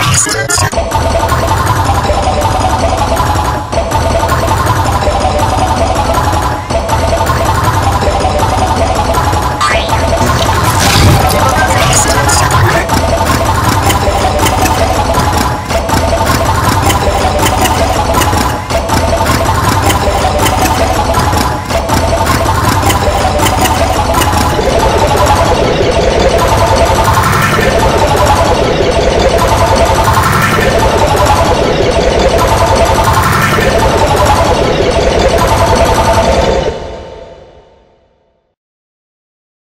Prestige.